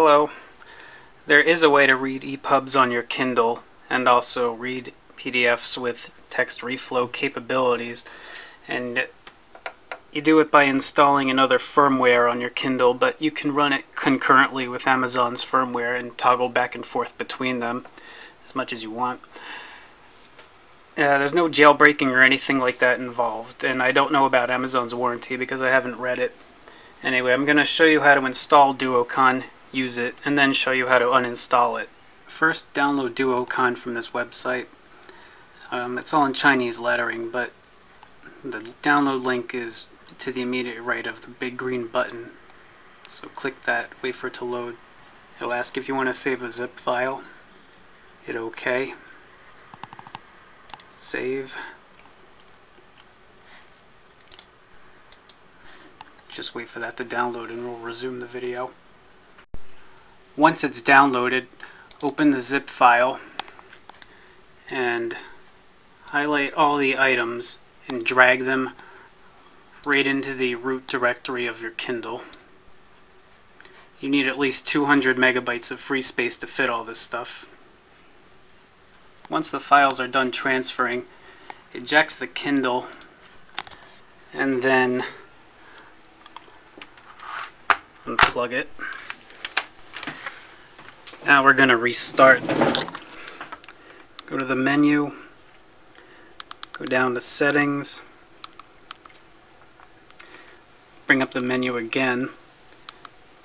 Hello. There is a way to read EPUBs on your Kindle and also read PDFs with text reflow capabilities and you do it by installing another firmware on your Kindle but you can run it concurrently with Amazon's firmware and toggle back and forth between them as much as you want. Uh, there's no jailbreaking or anything like that involved and I don't know about Amazon's warranty because I haven't read it. Anyway, I'm going to show you how to install Duokan use it, and then show you how to uninstall it. First, download Duokan from this website. Um, it's all in Chinese lettering, but the download link is to the immediate right of the big green button. So click that, wait for it to load. It'll ask if you want to save a zip file. Hit OK. Save. Just wait for that to download and we'll resume the video. Once it's downloaded, open the zip file and highlight all the items and drag them right into the root directory of your Kindle. You need at least 200 megabytes of free space to fit all this stuff. Once the files are done transferring, eject the Kindle and then unplug it. Now we're going to restart. Go to the menu, go down to settings, bring up the menu again,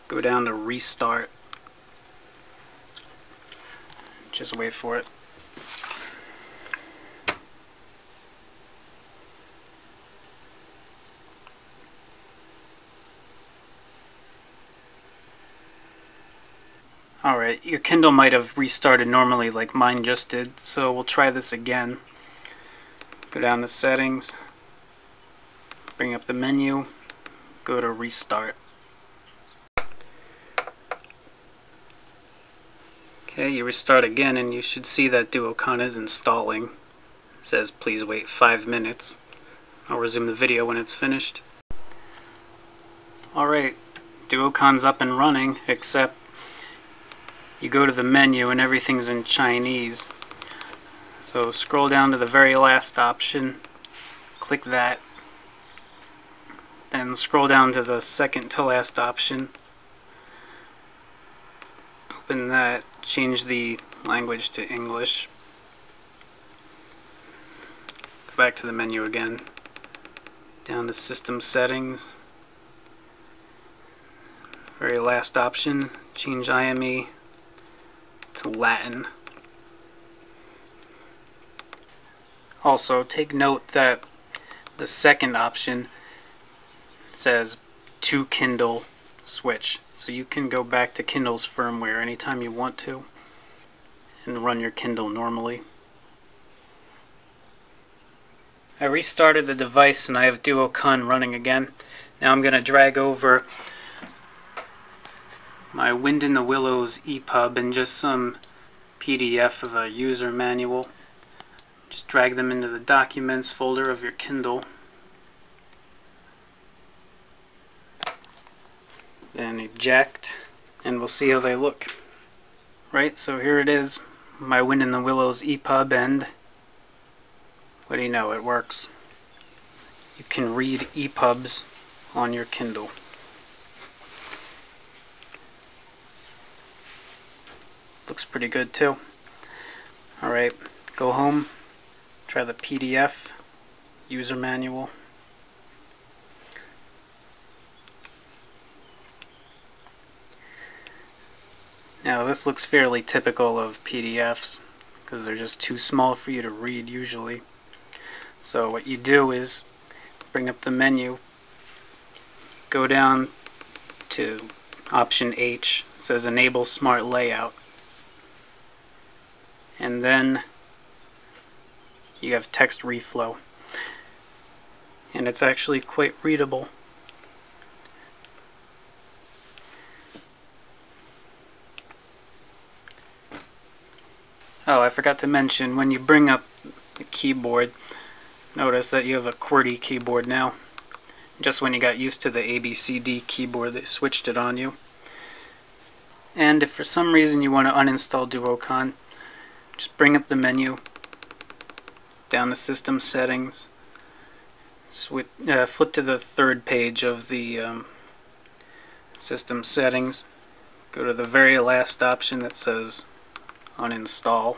go down to restart. Just wait for it. Alright, your Kindle might have restarted normally like mine just did, so we'll try this again. Go down to settings, bring up the menu, go to restart. Okay, you restart again and you should see that Duokan is installing. It says please wait 5 minutes. I'll resume the video when it's finished. Alright, Duokan's up and running, except you go to the menu and everything's in Chinese. So scroll down to the very last option, click that, then scroll down to the second to last option, open that, change the language to English, go back to the menu again, down to system settings, very last option, change IME Latin. Also, take note that the second option says to Kindle switch. So you can go back to Kindle's firmware anytime you want to and run your Kindle normally. I restarted the device and I have Duokan running again. Now I'm going to drag over my Wind in the Willows EPUB and just some PDF of a user manual. Just drag them into the Documents folder of your Kindle. Then eject, and we'll see how they look. Right, so here it is, my Wind in the Willows EPUB, and what do you know, it works. You can read EPUBs on your Kindle. Looks pretty good too. Alright, go home, try the PDF, user manual. Now this looks fairly typical of PDFs because they're just too small for you to read usually. So what you do is bring up the menu, go down to option H, it says enable smart layout and then you have text reflow and it's actually quite readable Oh, I forgot to mention, when you bring up the keyboard, notice that you have a QWERTY keyboard now. Just when you got used to the ABCD keyboard, they switched it on you. And if for some reason you want to uninstall Duokan, just bring up the menu, down to System Settings, switch, uh, flip to the third page of the um, System Settings, go to the very last option that says Uninstall,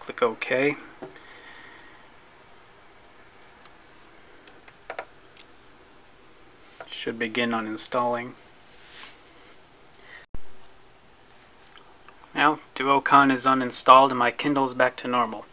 click OK. should begin uninstalling. Now, Duokan is uninstalled and my Kindle is back to normal.